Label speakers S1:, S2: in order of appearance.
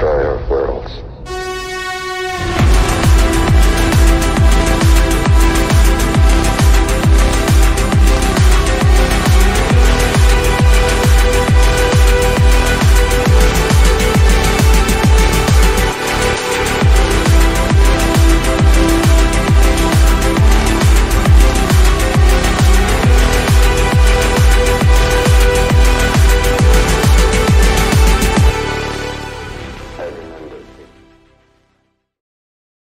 S1: style.